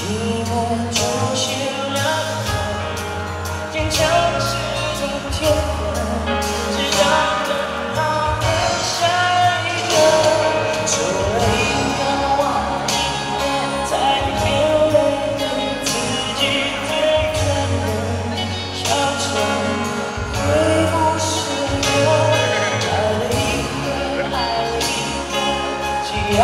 寂寞就先凉透坚强是种天分直要能让你快走了一个又一个才懂眼自己最残忍伤春会不舍得爱了一个又一个只要